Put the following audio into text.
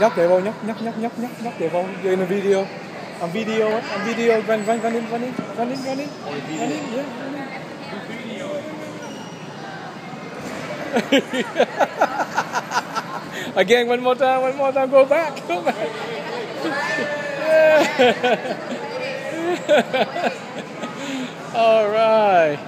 nhấp để vô nhấp nhấp nhấp nhấp nhấp nhấp để vô. You're in a video on video. On video run run run in run in run in run in run in yeah run in Again, one more time, one more time, go back, go back. All right.